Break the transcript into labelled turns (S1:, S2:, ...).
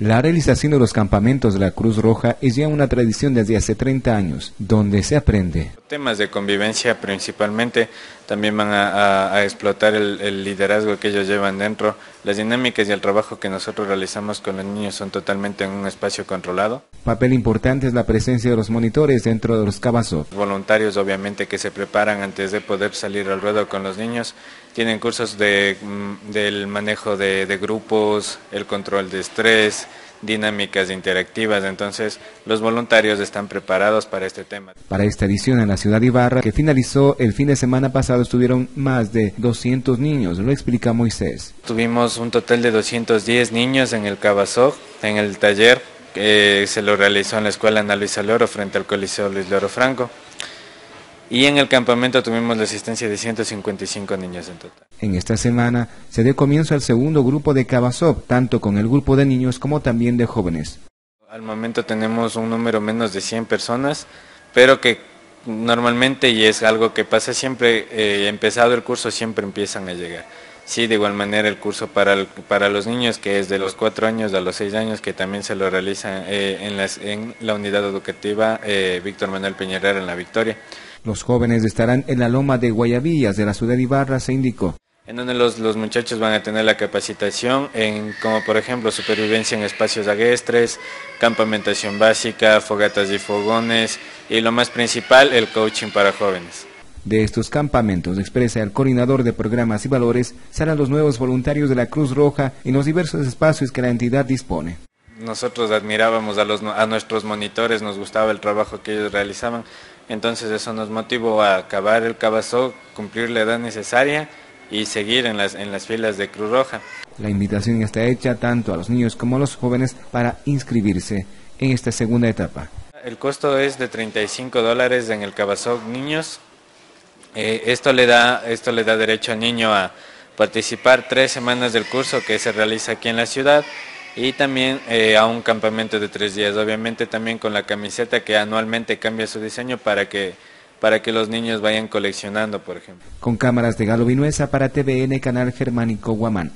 S1: La realización de los campamentos de la Cruz Roja es ya una tradición desde hace 30 años, donde se aprende.
S2: Temas de convivencia principalmente también van a, explotar el, liderazgo que ellos llevan dentro. Las dinámicas y el trabajo que nosotros realizamos con los niños son totalmente en un espacio controlado.
S1: Papel importante es la presencia de los monitores dentro de los cabazos.
S2: Voluntarios obviamente que se preparan antes de poder salir al ruedo con los niños. Tienen cursos de, mm, del manejo de, de grupos, el control de estrés, dinámicas interactivas, entonces los voluntarios están preparados para este tema.
S1: Para esta edición en la ciudad de Ibarra, que finalizó el fin de semana pasado, estuvieron más de 200 niños, lo explica Moisés.
S2: Tuvimos un total de 210 niños en el Cabazog, en el taller que se lo realizó en la escuela Ana Luisa Loro frente al Coliseo Luis Loro Franco. Y en el campamento tuvimos la asistencia de 155 niños en total.
S1: En esta semana se dio comienzo al segundo grupo de Cabasop, tanto con el grupo de niños como también de jóvenes.
S2: Al momento tenemos un número menos de 100 personas, pero que normalmente, y es algo que pasa siempre, eh, empezado el curso siempre empiezan a llegar. Sí, de igual manera el curso para, para los niños, que es de los 4 años a los 6 años, que también se lo realiza eh, en, las, en la unidad educativa eh, Víctor Manuel Peñarera en La Victoria.
S1: Los jóvenes estarán en la loma de Guayabillas de la ciudad de Ibarra, se indicó.
S2: En donde los, los, muchachos van a tener la capacitación en, como por ejemplo, supervivencia en espacios agrestres, campamentación básica, fogatas y fogones y lo más principal, el coaching para jóvenes.
S1: De estos campamentos, expresa el coordinador de programas y valores, serán los nuevos voluntarios de la Cruz Roja en los diversos espacios que la entidad dispone.
S2: Nosotros admirábamos a, los, a nuestros monitores, nos gustaba el trabajo que ellos realizaban, entonces eso nos motivó a acabar el cabazó, cumplir la edad necesaria y seguir en las, en las filas de Cruz Roja.
S1: La invitación está hecha tanto a los niños como a los jóvenes para inscribirse en esta segunda etapa.
S2: El costo es de 35 dólares en el cabazó niños. Eh, esto, le da, esto le da derecho al niño a participar tres semanas del curso que se realiza aquí en la ciudad y también eh, a un campamento de tres días, obviamente también con la camiseta que anualmente cambia su diseño para que, para que los niños vayan coleccionando, por ejemplo.
S1: Con cámaras de Galo Vinuesa para TVN Canal Germánico Guamán.